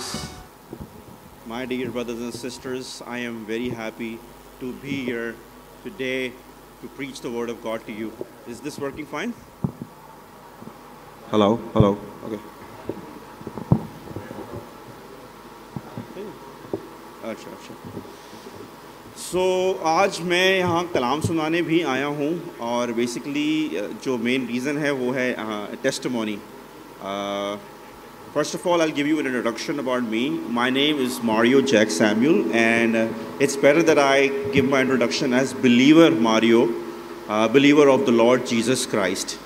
service. My dear brothers and sisters, I am very happy to be here today to preach the word of God to you. Is this working fine? Hello, hello. Okay. अच्छा अच्छा सो so, आज मैं यहाँ कलाम सुनाने भी आया हूँ और बेसिकली जो मेन रीज़न है वो है testimony First of all, I'll give you an introduction about me. My name is Mario Jack Samuel, and uh, it's better that I give my introduction as believer Mario, uh, believer of the Lord Jesus Christ.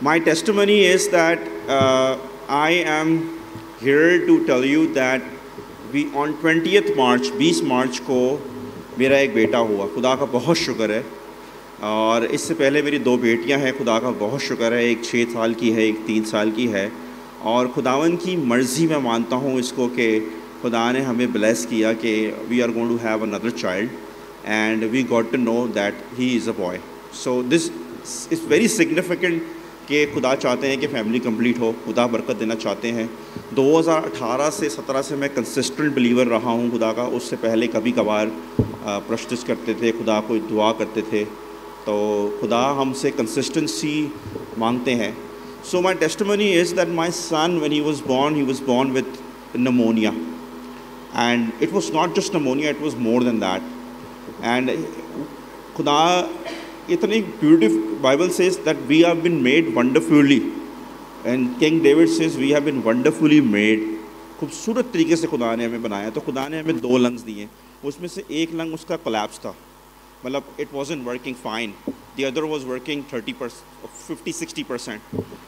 My testimony is that uh, I am here to tell you that we on 20th March, 20 मार्च को मेरा एक बेटा हुआ खुदा का बहुत शुक्र है और इससे पहले मेरी दो बेटियां हैं खुदा का बहुत शुक्र है एक छः साल की है एक तीन साल की है और खुदावन की मर्ज़ी मैं मानता हूँ इसको कि खुदा ने हमें ब्लेस किया कि we are going to have another child and we got to know that he is a boy so this is very significant कि खुदा चाहते हैं कि फैमिली कंप्लीट हो, खुदा बरकत देना चाहते हैं। 2018 से 17 से मैं कंसिस्टेंट बिलीवर रहा हूँ खुदा का। उससे पहले कभी कभार प्रश्तिश करते थे, खुदा को दुआ करते थे। तो खुदा हमसे कंसिस्टेंसी मांगते हैं। So my testimony is that my son, when he was born, he was born with pneumonia. And it was not just pneumonia, it was more than that. And Khuda, itani beautiful, Bible says that we have been made wonderfully. And King David says we have been wonderfully made. खूबसूरत तरीके से खुदा ने हमें बनाया तो खुदा ने हमें दो लंग्स दिए उसमें से एक लंग उसका कोलैप्स था मतलब it was in working fine the other was working thirty percent fifty sixty percent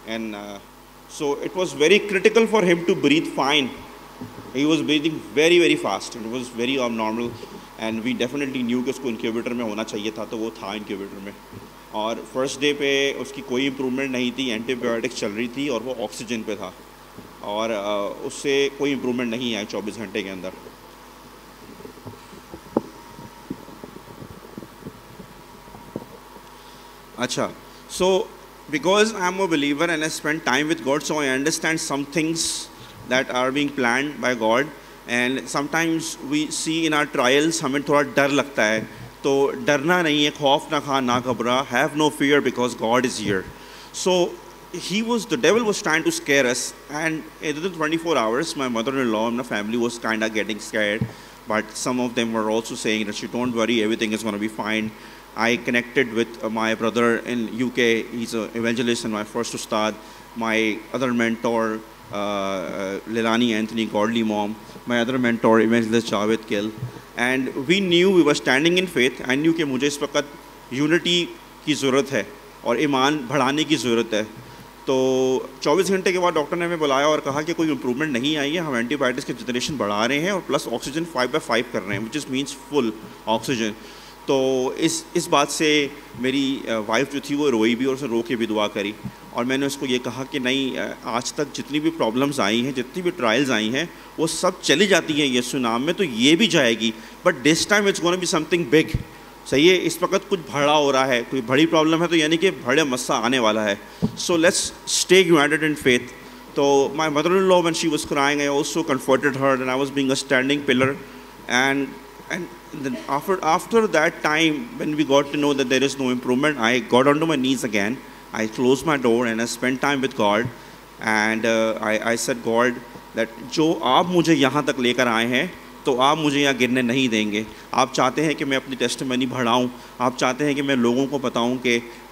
and so it was very critical for him to breathe fine he was breathing very very fast it was very abnormal and we definitely knew कि उसको incubator में होना चाहिए था तो वो था incubator में। और फ़र्स्ट डे पे उसकी कोई इम्प्रूवमेंट नहीं थी. एंटीबायोटिक्स चल रही थी और वो ऑक्सीजन पे था। और uh, उससे कोई इम्प्रूवमेंट नहीं आया चौबीस घंटे के अंदर। अच्छा सो because I'm a believer and I spend time with God, so I understand some things that are being planned by God. And sometimes we see in our trials हमें थोड़ा डर लगता है तो डरना नहीं है खौफ ना खा ना घबरा have no fear because God is here. So he was the devil was trying to scare us and within 24 hours my mother-in-law and the family was kind of getting scared but some of them were also saying that she don't worry everything is going to be fine I connected with uh, my brother in UK. He's an evangelist and my first ustad. My other mentor, uh, uh, Lilani Anthony, Godly Mom. My other mentor, evangelist Javed Kill. And we knew we were standing in faith. I knew कि मुझे इस वक्त unity की ज़रूरत है और ईमान बढ़ाने की ज़रूरत है तो 24 घंटे के बाद डॉक्टर ने हमें बुलाया और कहा कि कोई इम्प्रूवमेंट नहीं आई है हम एंटीबायोटिक्स की जनरेशन बढ़ा रहे हैं और plus oxygen five by five कर रहे हैं which is means full oxygen तो इस इस बात से मेरी वाइफ जो थी वो रोई भी और उसे रो के भी दुआ करी। और मैंने उसको ये कहा कि नहीं आज तक जितनी भी प्रॉब्लम्स आई हैं, जितनी भी ट्रायल्स आई हैं, वो सब चली जाती हैं यीशु नाम में तो ये भी जाएगी। But this time it's gonna be something big सही है, इस वक्त कुछ भड़ा हो रहा है, कोई बड़ी प्रॉब्लम है तो यानी कि बड़े मस्सा आने वाला है। So let's stay united in faith तो my mother in law one she was crying I also comforted her and I was being a standing pillar and then after, after that time, when we got to know that there is no improvement, I got onto my knees again. I closed my door and I spent time with God. And uh, I, I said, God, that जो आप मुझे यहाँ तक लेकर आए हैं तो आप मुझे यहाँ गिरने नहीं देंगे आप चाहते हैं कि मैं अपनी टेस्ट मनी बढ़ाऊँ आप चाहते हैं कि मैं लोगों को बताऊँ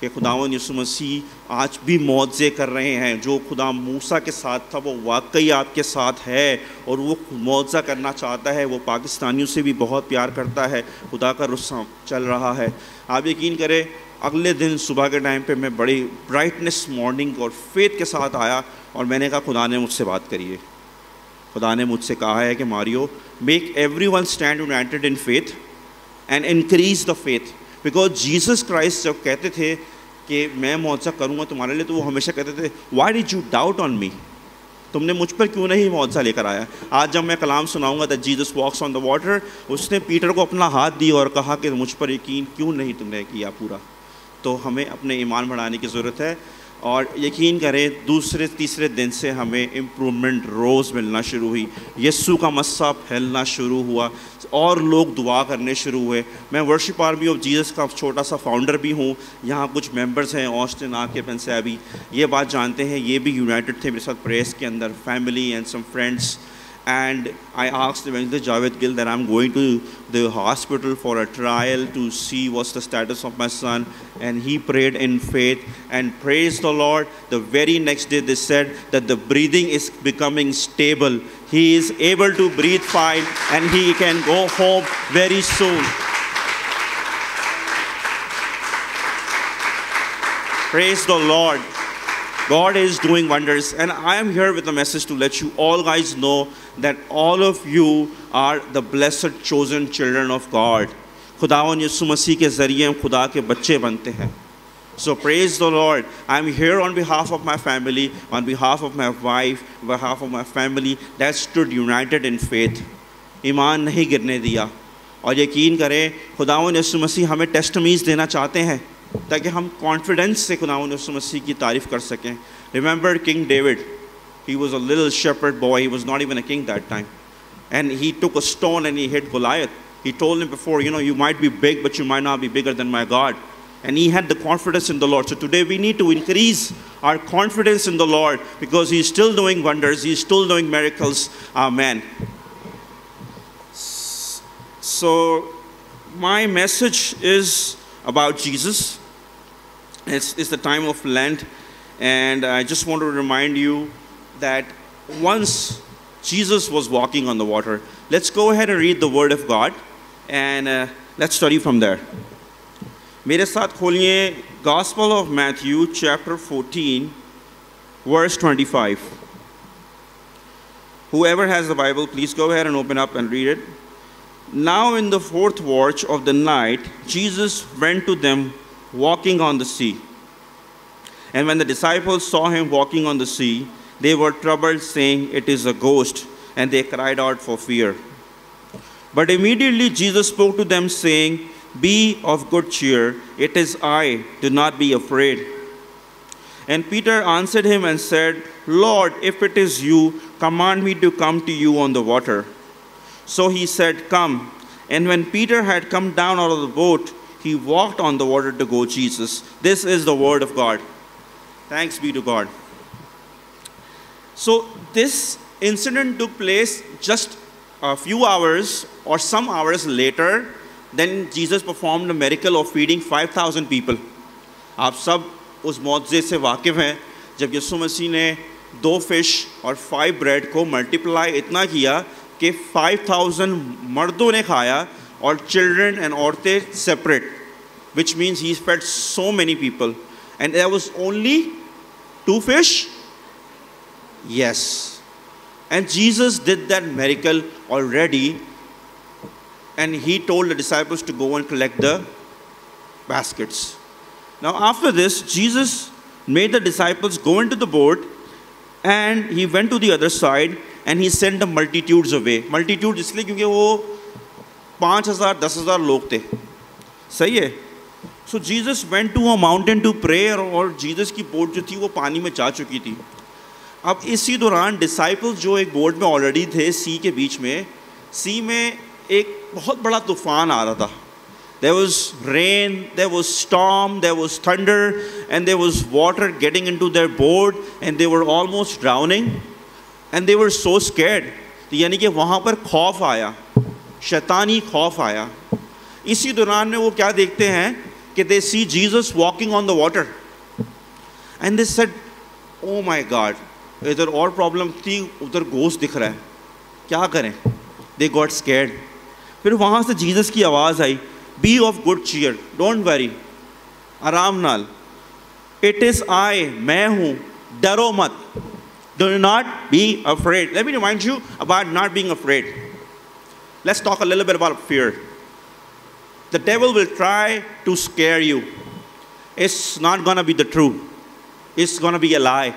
कि खुदावन यसु मसीह आज भी मुआवजे कर रहे हैं। जो खुदा मूसा के साथ था, वो वाकई आपके साथ है और वो मुआवजा करना चाहता है। वो पाकिस्तानियों से भी बहुत प्यार करता है। खुदा का रुस्सा चल रहा है। आप यकीन करें, अगले दिन सुबह के टाइम पे मैं बड़ी ब्राइटनेस मॉर्निंग और फेथ के साथ आया और मैंने कहा, खुदा ने मुझसे बात करिए खुदा ने मुझसे कहा है कि, Mario make every one stand united in faith and increase the faith because Jesus Christ जब कहते थे कि मैं मुआवजा करूँगा तुम्हारे लिए तो वो हमेशा कहते थे why does you doubt on me तुमने मुझ पर क्यों नहीं मुआवजा लेकर आया? आज जब मैं कलाम सुनाऊँगा the Jesus walks on the water उसने पीटर को अपना हाथ दिया और कहा कि मुझ पर यकीन क्यों नहीं तुमने किया पूरा? तो हमें अपने ईमान बढ़ाने की ज़रूरत है। और यकीन करें, दूसरे, तीसरे दिन से हमें इम्प्रूवमेंट रोज़ मिलना शुरू हुई। यस्सु का मस्सा फैलना शुरू हुआ। और लोग दुआ करने शुरू हुए। मैं वर्शिप आर्मी ऑफ़ जीसस का छोटा सा फाउंडर भी हूँ। यहाँ कुछ मेंबर्स हैं ऑस्टिन आके पेंसैबी ये बात जानते हैं, ये भी यूनाइटेड थे मेरे साथ प्रेस के अंदर। Family and some friends and I asked eventually Javed Gill that I'm going to the hospital for a trial to see what's the status of my son. And he prayed in faith and praised the Lord. The very next day, they said that the breathing is becoming stable. He is able to breathe fine and he can go home very soon. Praise the Lord. God is doing wonders. And I am here with a message to let you all guys know that all of you are the blessed chosen children of God. खुदावन यसु मसीह के ज़रिए हम खुदा के बच्चे बनते हैं So praise the Lord. I'm here on behalf of my family, on behalf of my wife, on behalf of my family that stood united in faith. ईमान नहीं गिरने दिया और यकीन करें खुदावन यसु मसीह हमें टेस्टमीज देना चाहते हैं ताकि हम कॉन्फिडेंस से खुदावन यसु मसीह की तारीफ़ कर सकें remember king David He was a little shepherd boy. He was not even a king that time. And he took a stone and he hit Goliath. He told him before, you know, you might be big, but you might not be bigger than my God. And he had the confidence in the Lord. So today we need to increase our confidence in the Lord because he's still doing wonders, he's still doing miracles. Amen. So, my message is about Jesus. It's, it's the time of Lent, and I just want to remind you that once Jesus was walking on the water. Let's go ahead and read the Word of God and uh, let's study from there. मेरे साथ खोलिए Gospel of Matthew chapter 14 verse 25. Whoever has the Bible, please go ahead and open up and read it. Now in the fourth watch of the night, Jesus went to them walking on the sea. And when the disciples saw him walking on the sea, they were troubled, saying, It is a ghost, and they cried out for fear. But immediately Jesus spoke to them, saying, Be of good cheer, it is I, do not be afraid. And Peter answered him and said, Lord, if it is you, command me to come to you on the water. So he said, Come. And when Peter had come down out of the boat, he walked on the water to go Jesus. This is the word of God. Thanks be to God. So this incident took place just a few hours or some hours later then Jesus performed a miracle of feeding 5000 people. आप सब उस मुआवजे से वाकिफ़ हैं जब यसु मसीह ने दो fish और फाइव ब्रेड को मल्टीप्लाई इतना किया कि 5000 मर्दों ने खाया और चिल्ड्रन एंड औरतें separate which means he fed so many people and there was only two fish Yes. And Jesus did that miracle already, and he told the disciples to go and collect the baskets. Now, after this, Jesus made the disciples go into the boat, and he went to the other side, and he sent the multitudes away. Multitude इसलिए क्योंकि वो पाँच हज़ार, दस हज़ार लोग थे। सही है? So Jesus went to a mountain to prayer और जीसस की बोट जो थी वो पानी में जा चुकी थी। अब इसी दौरान डिसाइपल्स जो एक बोट में ऑलरेडी थे सी के बीच में, सी में एक बहुत बड़ा तूफ़ान आ रहा था। There was rain there was storm there was thunder and there was water getting in to their boat and they were almost drowning and they were so scared यानी कि वहाँ पर खौफ आया। शैतानी खौफ आया। इसी दौरान में वो क्या देखते हैं कि they see Jesus walking on the water and they said oh my God इधर और प्रॉब्लम थी, उधर गोश्त दिख रहा है। क्या करें? दे गॉट स्कैड फिर वहाँ से जीसस की आवाज़ आई be of good cheer don't worry आराम नाल। इट इज़ आई मैं हूँ, डरो मत। Do not be afraid let me remind you about not being afraid let's talk a little bit about fear the devil will try to scare you it's not gonna be the true it's gonna be a lie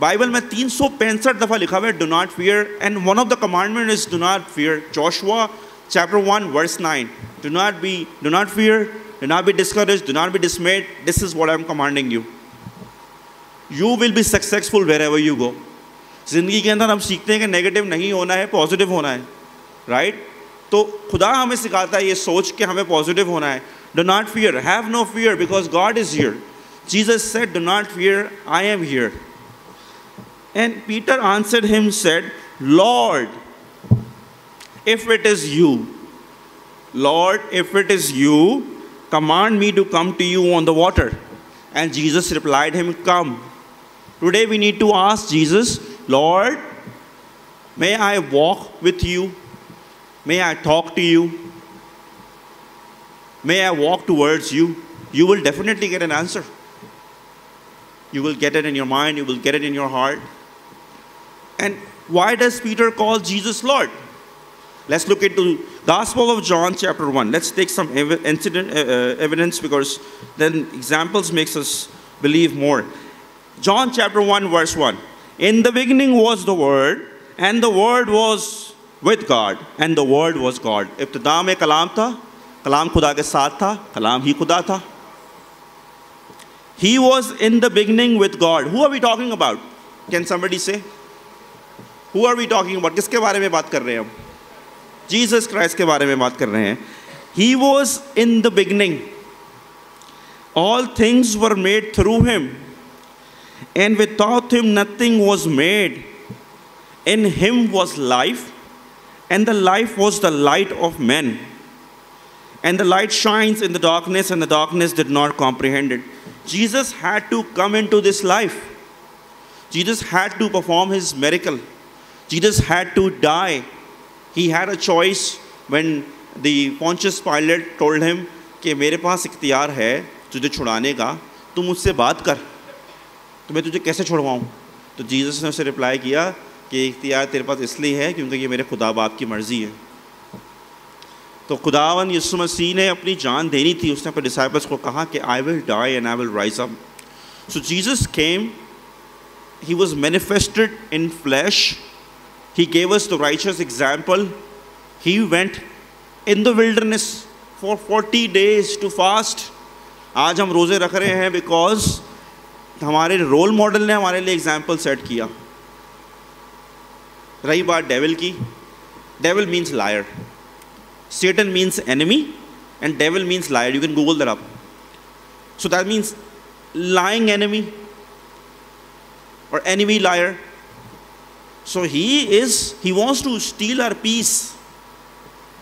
Bible में तीन सौ पैंसठ दफ़ा लिखा हुआ है do not fear and one of the commandment is do not fear Joshua chapter 1 verse 9 do not be do not fear do not be discouraged do not be dismayed this is what i'm commanding you you will be successful wherever you go ज़िंदगी के अंदर हम सीखते हैं कि negative नहीं होना है पॉजिटिव होना है राइट तो खुदा हमें सिखाता है, ये सोच के हमें पॉजिटिव होना है। Do not fear have no fear because God is here Jesus said do not fear I am here and Peter answered him said Lord if it is you, lord, if it is you, command me to come to you on the water. And jesus replied him, come. Today we need to ask jesus lord may i walk with you May I talk to you? May I walk towards you? You will definitely get an answer. You will get it in your mind, you will get it in your heart. And why does Peter call Jesus Lord? Let's look into Gospel of John chapter 1. Let's take some incident, uh, uh, evidence because then examples makes us believe more. John chapter 1 verse 1. In the beginning was the word and the word was with God and the word was God. इब्तदा में कलाम था कलाम खुदा के साथ था कलाम ही खुदा था He was in the beginning with God. Who are we talking about? Can somebody say? Who are we talking about? किसके बारे में बात कर रहे हैं हम जीसस क्राइस्ट के बारे में बात कर रहे हैं He was in the beginning. All things were made through him, and without him nothing was made. In him was life, and the life was the light of men. And the light shines in the darkness, and the darkness did not comprehend it. Jesus had to come into this life. Jesus had to perform his miracle. Jesus had to die. He had a choice when the Pontius Pilate told him कि मेरे पास इख्तियार है तुझे छुड़ाने का तू मुझसे बात कर तो मैं तुझे कैसे छुड़वाऊँ? तो जीसस ने उसे रिप्लाई किया कि इख्तियार तेरे पास इसलिए है क्योंकि ये मेरे खुदा बाप की मर्ज़ी है। तो खुदावन यसु मसीह ने अपनी जान देनी थी। उसने अपने डिसाइबल्स को कहा कि I will die and I will rise up so Jesus came he was manifested in flesh he gave us the righteous example he went in the wilderness for forty days to fast आज हम रोज़े रख रहे हैं because हमारे role model ने हमारे लिए एग्ज़ाम्पल सेट किया। रही बात डेविल की। Devil means liar Satan means enemy and devil means liar you can Google that up so that means lying enemy or enemy liar. So he is, he wants to steal our peace.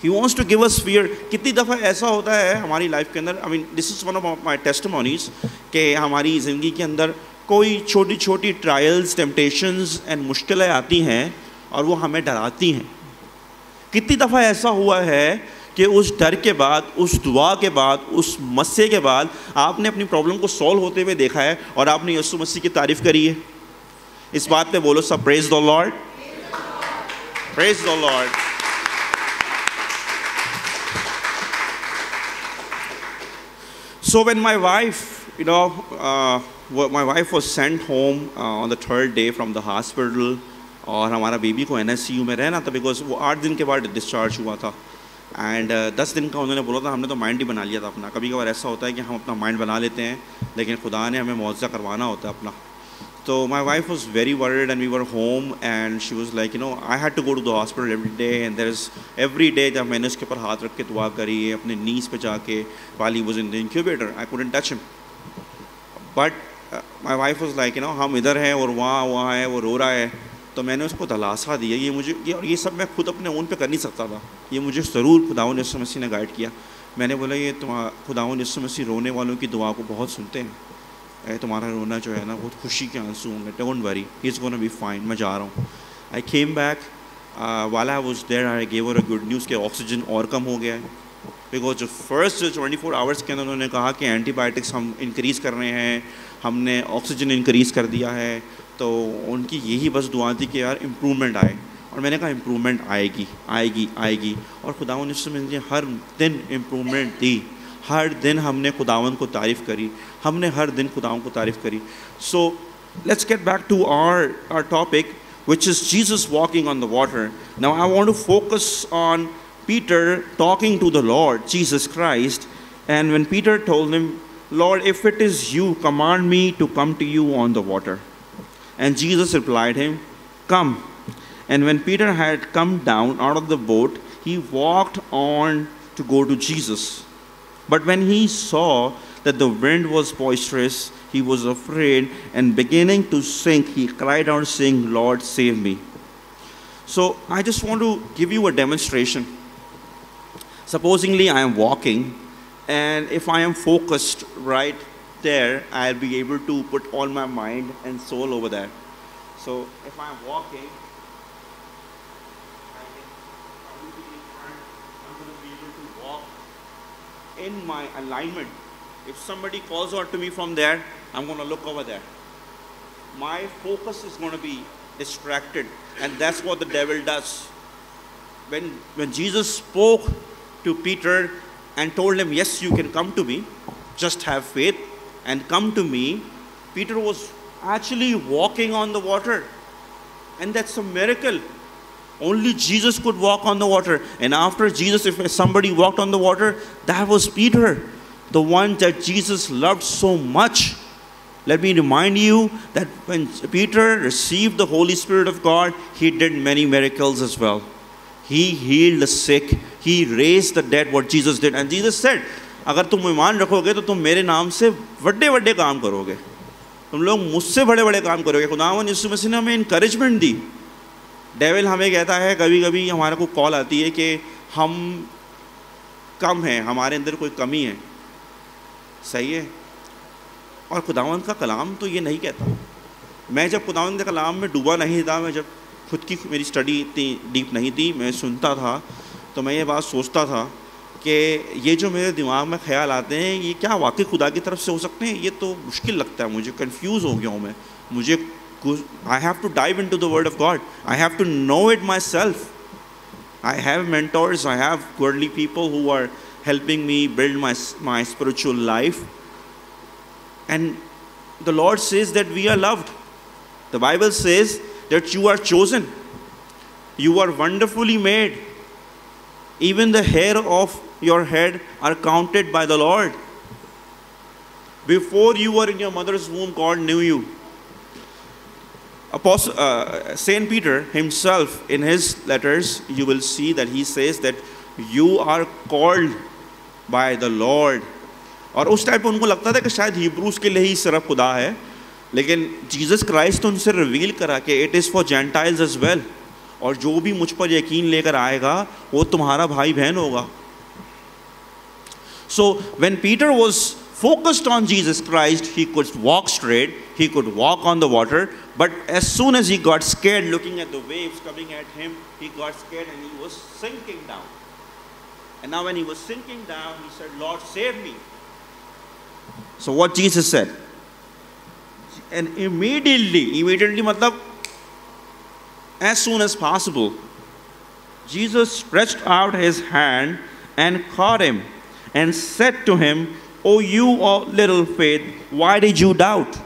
He wants to give us fear. कितनी दफ़ा ऐसा होता है हमारी life के अंदर? I mean this is one of my test testimonies कि हमारी ज़िंदगी के अंदर कोई छोटी छोटी ट्रायल्स टेम्पटेशंस एंड मुश्किलें आती हैं और वो हमें डराती हैं। कितनी दफ़ा ऐसा हुआ है कि उस डर के बाद, उस दुआ के बाद, उस मस्से के बाद आपने अपनी प्रॉब्लम को सॉल्व होते हुए देखा है और आपने यसु मसीह की तारीफ़ करी है। इस बात पे बोलो सब praise the Lord praise the Lord So when my wife, you know, uh, my wife was sent home uh, on the third day from the hospital, और हमारा बेबी को एनएससीयू में रहना था बिकॉज़ वो आठ दिन के बाद डिस्चार्ज हुआ था। एंड uh, दस दिन का उन्होंने बोला था हमने तो माइंड ही बना लिया था अपना। कभी कभार ऐसा होता है कि हम अपना माइंड बना लेते हैं लेकिन खुदा ने हमें मुआवजा करवाना होता है अपना। तो my wife was very worried and we were home and she was like you know I had to go to the hospital every day and there is every day जब मैंने उसके ऊपर हाथ रख के दुआ करी, अपने नीस पे जाके वाली was in the incubator I couldn't touch him but my wife was like you know हम इधर हैं और वहाँ वहाँ है, वो रो रहा है। तो मैंने उसको दलासा दिया, ये मुझे, ये और ये सब मैं खुद अपने ओन पे कर नहीं सकता था। ये मुझे ज़रूर खुदावन यसु मसीह ने गाइड किया। मैंने बोला, ये तुम खुदावन यसु मसीह रोने वालों की दुआ को बहुत सुनते हैं। तुम्हारा रोना जो है ना बहुत खुशी के आँसू होंगे don't worry is gonna be fine मैं जा रहा हूँ। आई केम बैक वाला was there I gave a good news के ऑक्सीजन और कम हो गया है। बिकॉज़ जो फ़र्स्ट ट्वेंटी फोर आवर्स के अंदर उन्होंने कहा कि एंटीबायोटिक्स हम इंक्रीज़ कर रहे हैं, हमने ऑक्सीजन इंक्रीज़ कर दिया है तो उनकी यही बस दुआ थी कि यार इम्प्रूवमेंट आए। और मैंने कहा इम्प्रूवमेंट आएगी आएगी आएगी। और खुदावन ने हर दिन इम्प्रूवमेंट दी हर दिन हमने खुदावन को तारीफ़ करी हमने हर दिन खुदावन को तारीफ़ करी so let's get back to our our topic which is Jesus walking on the water. Now, I want to focus on Peter talking to the Lord, Jesus Christ. And when Peter told him, Lord, if it is you, command me to come to you on the water. And Jesus replied him, Come. And when Peter had come down out of the boat, he walked on to go to Jesus. But when he saw that the wind was boisterous, he was afraid, and beginning to sink, he cried out, saying, Lord, save me. So I just want to give you a demonstration. Supposingly, I am walking, and if I am focused right there, I'll be able to put all my mind and soul over there. So if I'm walking, I'm going to be able to walk in my alignment. If somebody calls out to me from there, I'm going to look over there. My focus is going to be distracted, and that's what the devil does. When, when Jesus spoke to Peter and told him, Yes, you can come to me, just have faith and come to me, Peter was actually walking on the water. And that's a miracle. Only Jesus could walk on the water. And after Jesus, if somebody walked on the water, that was Peter, the one that Jesus loved so much. Let me remind you that when Peter received the Holy Spirit of God, he did many miracles as well. He healed the sick, he raised the dead, what Jesus did. And Jesus said, अगर तुम ईमान रखोगे तो तुम मेरे नाम से बड़े बड़े काम करोगे तुम लोग मुझसे बड़े बड़े काम करोगे खुदावन यीशु मसीह ने हमें इंकरेजमेंट दी डेविल हमें कहता है कभी कभी हमारे को कॉल आती है कि हम कम हैं, हमारे अंदर कोई कमी है। सही है? और खुदावंत का कलाम तो ये नहीं कहता। मैं जब खुदावंत के कलाम में डूबा नहीं था, मैं जब खुद की मेरी स्टडी इतनी डीप नहीं थी, मैं सुनता था तो मैं ये बात सोचता था कि ये जो मेरे दिमाग में ख्याल आते हैं, ये क्या वाकई खुदा की तरफ़ से हो सकते हैं? ये तो मुश्किल लगता है, मुझे कंफ्यूज हो गया हूँ मैं। मुझे I have to dive into the Word of God. I have to know it myself. I have mentors, I have godly people who are helping me build my, my spiritual life. And the Lord says that we are loved. The Bible says that you are chosen. You are wonderfully made. Even the hair of your head are counted by the Lord. Before you were in your mother's womb, God knew you. Apostle, uh, Saint Peter himself, in his letters, you will see that he says that you are called by the Lord. और उस time पे उनको लगता था कि शायद Hebrews के लिए ही सिर्फ़ खुदा है लेकिन जीसस क्राइस्ट तो उनसे रिवील करा कि it is for gentiles as well और जो भी मुझ पर यकीन लेकर आएगा वो तुम्हारा भाई बहन होगा so when Peter was focused on Jesus Christ he could walk straight he could walk on the water But as soon as he got scared looking at the waves coming at him, he got scared and he was sinking down. And now, when he was sinking down, he said, Lord, save me. So, what Jesus said? And immediately, immediately, matlab, as soon as possible, Jesus stretched out his hand and caught him and said to him, O you of little faith, why did you doubt?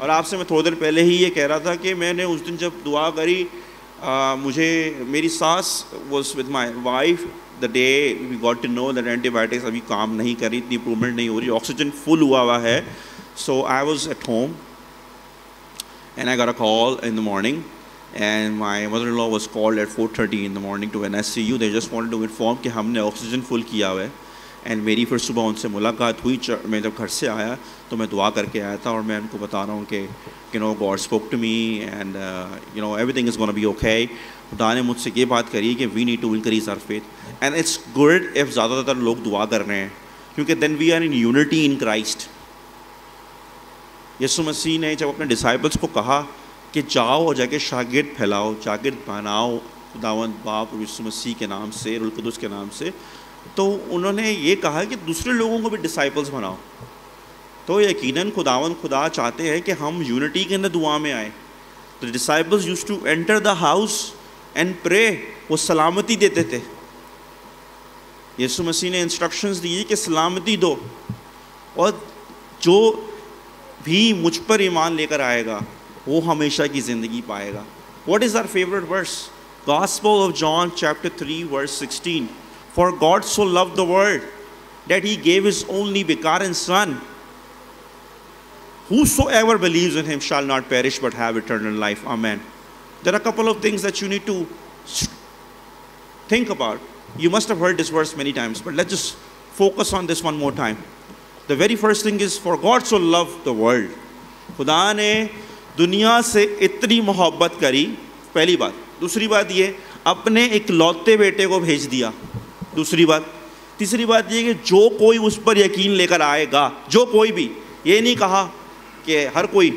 और आपसे मैं थोड़ी देर पहले ही ये कह रहा था कि मैंने उस दिन जब दुआ करी आ, मुझे मेरी सास was with my wife the day we got to know that antibiotics अभी काम नहीं करी इतनी इम्प्रूवमेंट नहीं हो रही ऑक्सीजन फुल हुआ हुआ है so I was at home and I got a call in the morning and my mother-in-law was called at 4:30 in the morning to an SCU. They just wanted to inform कि हमने oxygen full किया हुआ है and मेरी फिर सुबह उनसे मुलाकात हुई मैं जब घर से आया तो मैं दुआ करके आया था और मैं उनको बता रहा हूँ कि you know God spoke to me and you know everything is gonna be okay खुदा ने मुझसे ये बात करी कि we need to increase our faith and it's good if ज़्यादातर लोग दुआ कर रहे हैं, क्योंकि then we are in unity in Christ Yesu Masih ने जब अपने डिसाइबल्स को कहा कि जाओ और जाके शागिर्द फैलाओ शागिर्द बनाओ खुदावंत बाप यसु मसीह के नाम से, रुलकदस के नाम से तो उन्होंने ये कहा कि दूसरे लोगों को भी डिसाइपल्स बनाओ। तो यकीनन खुदावन खुदा चाहते हैं कि हम यूनिटी के अंदर दुआ में आए। तो disciples use to enter the house and pray वो सलामती देते थे। यीशु मसीह ने इंस्ट्रक्शंस दिए कि सलामती दो, और जो भी मुझ पर ईमान लेकर आएगा, वो हमेशा की ज़िंदगी पाएगा। What is our favourite verse gospel of John chapter three verse sixteen For God so loved the world that he gave his only begotten Son. Whosoever believes in him shall not perish but have eternal life. Amen. There are a couple of things that you need to think about. You must have heard this verse many times, but let's just focus on this one more time. The very first thing is, For God so loved the world. खुदा ने दुनिया से इतनी मोहब्बत करी पहली बात दूसरी बात ये अपने एक लौते बेटे को भेज दिया दूसरी बात, तीसरी बात ये कि जो कोई उस पर यकीन लेकर आएगा, जो कोई भी, ये नहीं कहा कि हर कोई,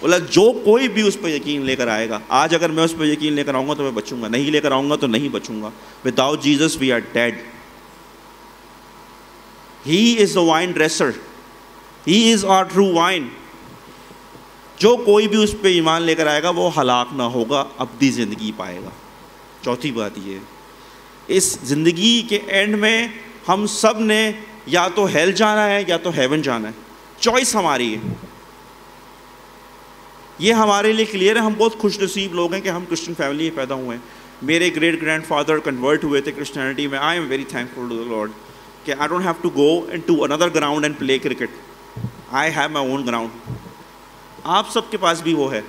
बोला जो कोई भी उस पर यकीन लेकर आएगा, आज अगर मैं उस पर यकीन लेकर आऊँगा तो मैं बचूँगा, नहीं लेकर आऊँगा तो नहीं बचूँगा without Jesus we are dead he is the vine dresser he is our true vine जो कोई भी उस पर ईमान लेकर आएगा, वो हलाक ना होगा अबदी ज़िंदगी पाएगा। चौथी बात ये इस ज़िंदगी के एंड में हम सबने या तो हेल जाना है या तो हेवन जाना है। चॉइस हमारी है। ये हमारे लिए क्लियर है। हम बहुत खुश नसीब लोग हैं कि हम क्रिश्चियन फैमिली में पैदा हुए हैं। मेरे ग्रेट ग्रैंड फादर कन्वर्ट हुए थे क्रिश्चियनिटी में। I am very thankful to the Lord कि I don't have to go in to another ground and play cricket I have my own ground आप सबके पास भी वो है।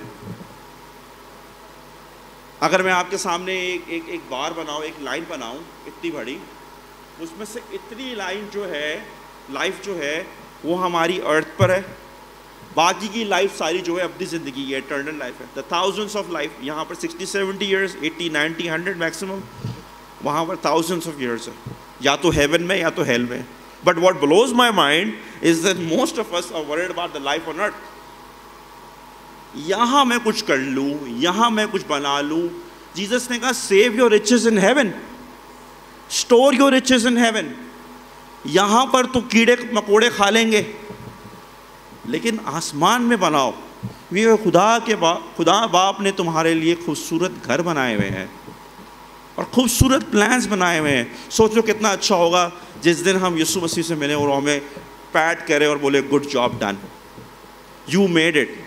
अगर मैं आपके सामने एक एक एक बार बनाऊँ, एक लाइन बनाऊँ, इतनी बड़ी, उसमें से इतनी लाइन जो है लाइफ जो है, वो हमारी अर्थ पर है। बाकी की लाइफ सारी जो है, अपनी ज़िंदगी है इटर्नल लाइफ है। द थाउजेंड्स ऑफ़ लाइफ यहाँ पर sixty seventy years eighty ninety hundred maximum वहाँ पर थाउजेंड्स ऑफ़ ईयर्स है। या तो हेवन में, या तो हेल में। But what blows my mind is that most of us are worried about the life on earth यहाँ मैं कुछ कर लूँ, यहाँ मैं कुछ बना लूँ। जीसस ने कहा save your riches in heaven store your riches in heaven यहाँ पर तो कीड़े मकोड़े खा लेंगे। लेकिन आसमान में बनाओ। ये खुदा के बाप खुदा बाप ने तुम्हारे लिए खूबसूरत घर बनाए हुए हैं और खूबसूरत प्लान्स बनाए हुए हैं। सोचो कितना अच्छा होगा जिस दिन हम यीशु मसीह से मिले और हमें पैट करें और बोले good job done you made it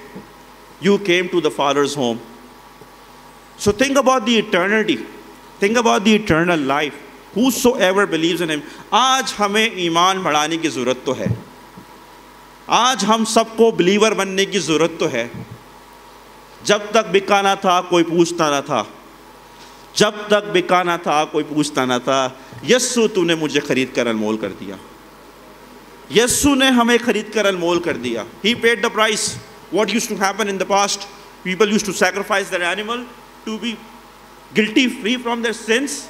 you came to the Father's home. So think about the eternity. Think about the eternal life. Whosoever believes in him. आज हमें ईमान बढ़ाने की ज़रूरत तो है आज हम सबको बिलीवर बनने की ज़रूरत तो है जब तक बिकाना था, कोई पूछता ना था जब तक बिकाना था, कोई पूछता ना था यस्सु तूने मुझे खरीद कर अनमोल कर दिया यस्सु ने हमें खरीद कर अनमोल कर दिया ही paid the price what used to happen in the past, people used to sacrifice their animal to be guilty free from their sins.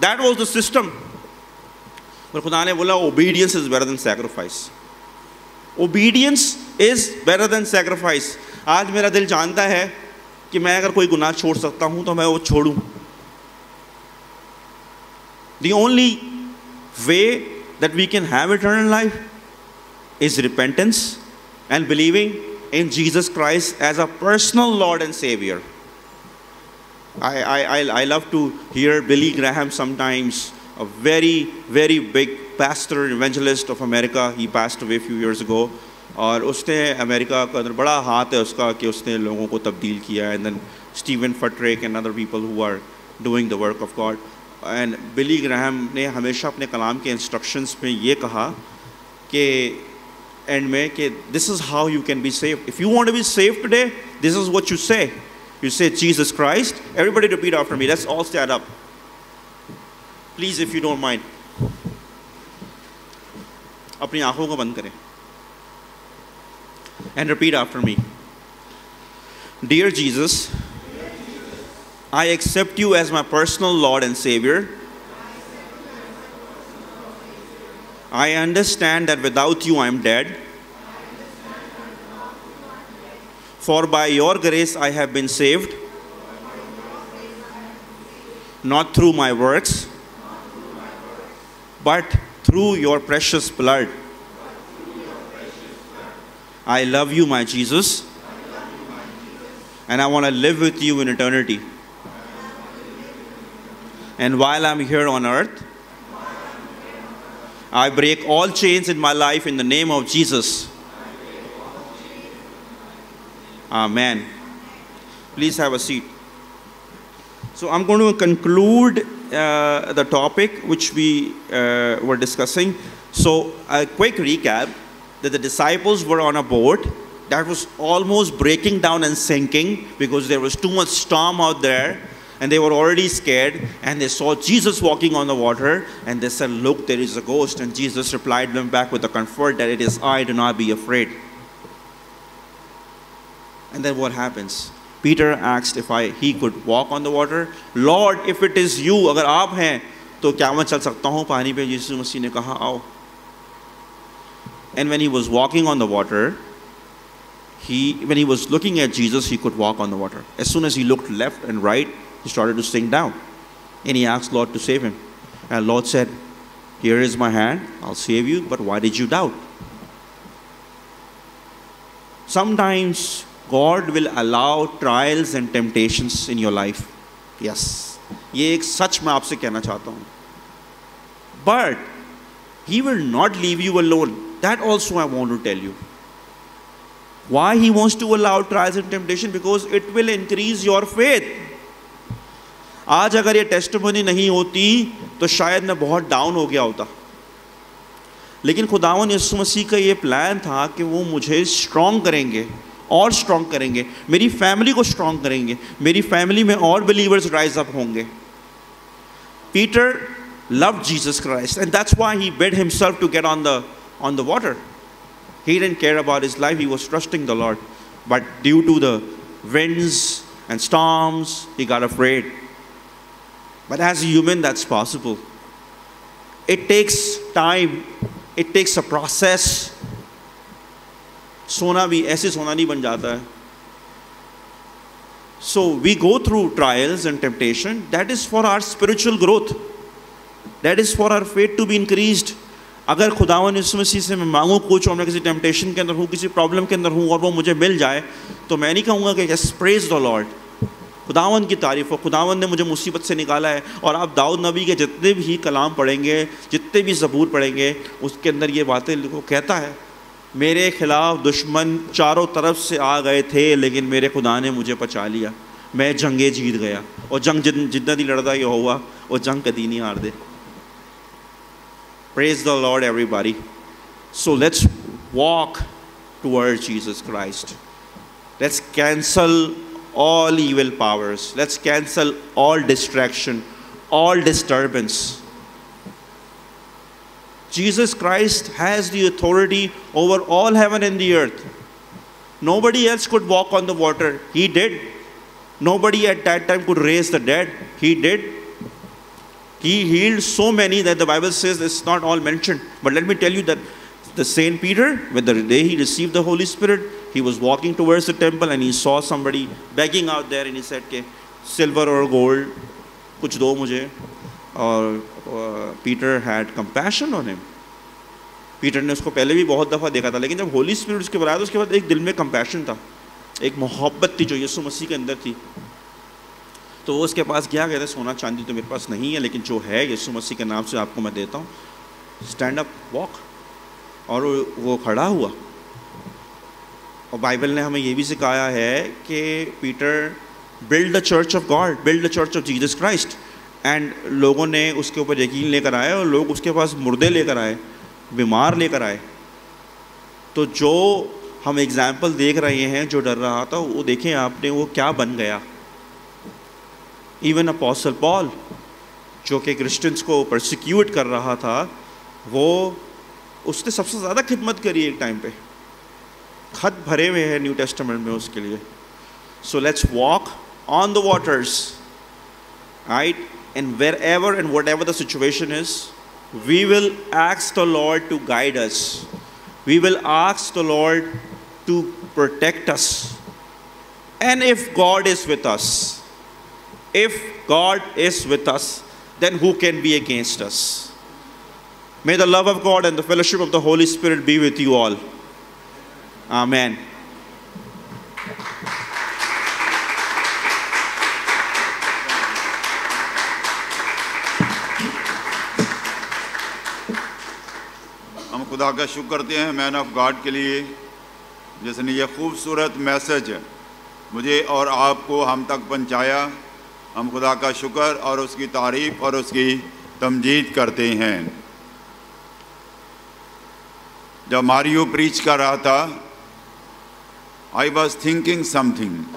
That was the system. But खुदा ने बोला obedience is better than sacrifice. Obedience is better than sacrifice. आज मेरा दिल जानता है कि मैं अगर कोई गुनाह छोड़ सकता हूं तो मैं वो छोड़ूं The only way that we can have eternal life is repentance and believing in Jesus Christ as a personal Lord and Savior. I, I, I love to hear Billy Graham sometimes, a very, very big pastor, evangelist of America. He passed away a few years ago. और उसने America का अंदर बड़ा हाथ है उसका कि उसने लोगों को तब्दील किया and then Steven Furtick and other people who are doing the work of God and Billy Graham ने हमेशा अपने कलाम के इंस्ट्रक्शंस में ये कहा कि and make it this is how you can be saved. If you want to be saved today, this is what you say. You say Jesus Christ. Everybody repeat after me. Let's all stand up. Please, if you don't mind. अपनी आंखों को बंद करें and repeat after me. Dear Jesus, I accept you as my personal Lord and Savior. I understand that without you I am dead. For by your grace I have been saved, not through my works, but through your precious blood. I love you, my Jesus, and I want to live with you in eternity. And while I'm here on earth, I break all chains in my life in the name of Jesus. Amen. Please have a seat. So I'm going to conclude uh, the topic which we uh, were discussing, so a quick recap that the disciples were on a boat that was almost breaking down and sinking because there was too much storm out there and they were already scared and they saw Jesus walking on the water and they said, Look, there is a ghost. And Jesus replied them back with the comfort that it is I, do not be afraid. And then what happens? Peter asked if I, he could walk on the water. Lord, if it is you, अगर आप हैं तो क्या मैं चल सकता हूँ पानी पे यीशु मसीह ने कहा आओ And when he was walking on the water, he, when he was looking at Jesus, he could walk on the water. As soon as he looked left and right, he started to sink down. And he asked Lord to save him. And Lord said, Here is my hand, I'll save you, but why did you doubt? Sometimes God will allow trials and temptations in your life. Yes. ये एक सच मैं आपसे कहना चाहता हूँ But He will not leave you alone. That also I want to tell you. Why He wants to allow trials and temptation? Because it will increase your faith. आज अगर ये टेस्ट मनी नहीं होती तो शायद मैं बहुत डाउन हो गया होता। लेकिन खुदा यसु मसीह का ये प्लान था कि वो मुझे स्ट्रॉन्ग करेंगे, और स्ट्रॉन्ग करेंगे। मेरी फैमिली को स्ट्रॉन्ग करेंगे। मेरी फैमिली में और बिलीवर्स राइज अप होंगे। Peter love Jesus Christ and that's why he bade himself to get on the on the water he didn't care about his life he was trusting the Lord but due to the winds and storms he got afraid but as a human, that's possible. It takes time. It takes a process. सोना भी, ऐसे सोना नहीं बन जाता है। So we go through trials and temptation that is for our spiritual growth that is for our faith to be increased अगर खुदावन इस मसीह से मैं मांगूँ कुछ और मैं किसी टेम्पटेशन के अंदर हूँ, किसी प्रॉब्लम के अंदर हूँ और वो मुझे मिल जाए तो मैं नहीं कहूँगा कि यस प्रेज द लॉर्ड खुदावन की तारीफ़ हो खुदावन ने मुझे मुसीबत से निकाला है और आप दाऊद नबी के जितने भी कलाम पढ़ेंगे जितने भी ज़बूर पढ़ेंगे उसके अंदर ये बातें वो कहता है मेरे खिलाफ दुश्मन चारों तरफ़ से आ गए थे लेकिन मेरे खुदा ने मुझे बचा लिया। मैं जंगे जीत गया और जंग जितना दी लड़दा ये हुआ और जंग कदी नहीं हार दे। Praise the Lord, everybody. So let's walk towards Jesus Christ let's cancel all evil powers. Let's cancel all distraction, all disturbance. Jesus Christ has the authority over all heaven and the earth. Nobody else could walk on the water. He did. Nobody at that time could raise the dead. He did. He healed so many that the Bible says it's not all mentioned. But let me tell you that the Saint Peter, when the day he received the Holy Spirit, he was walking towards the temple and he saw somebody begging out there and he said, "के silver or gold, कुछ दो मुझे." और Peter had compassion on him Peter ने उसको पहले भी बहुत दफ़ा देखा था लेकिन जब होली स्पिरिट उसके बाद आया तो उसके बाद एक दिल में कंपैशन था। एक मोहब्बत थी जो यीशु मसीह के अंदर थी। तो वो उसके पास गया कहते सोना चांदी तो मेरे पास नहीं है लेकिन जो है यीशु मसीह के नाम से आपको मैं देता हूँ। स्टैंड अप वॉक और वो खड़ा हुआ। और बाइबल ने हमें ये भी सिखाया है कि Peter build the church of God build the church of Jesus Christ and लोगों ने उसके ऊपर यकीन लेकर आए और लोग उसके पास मुर्दे लेकर आए, बीमार लेकर आए। तो जो हम एग्ज़ाम्पल देख रहे हैं, जो डर रहा था, वो देखें आपने, वो क्या बन गया। इवन अपोसल पॉल जो कि क्रिश्चियंस को प्रोसिक्यूट कर रहा था, वो उसने सबसे ज़्यादा खिदमत करी एक टाइम पे। खत भरे हुए हैं न्यू टेस्टमेंट में उसके लिए so let's walk on the waters right and wherever and whatever the situation is, we will ask the Lord to guide us. We will ask the Lord to protect us. And if God is with us, if God is with us, then who can be against us? May the love of God and the fellowship of the Holy Spirit be with you all. Amen. हम खुदा का शुक्र करते हैं man of God के लिए जिसने ये खूबसूरत मैसेज मुझे और आपको हम तक पहुँचाया, हम खुदा का शुक्र और उसकी तारीफ़ और उसकी तमजीद करते हैं जब मारियो प्रीच कर रहा था I was thinking something.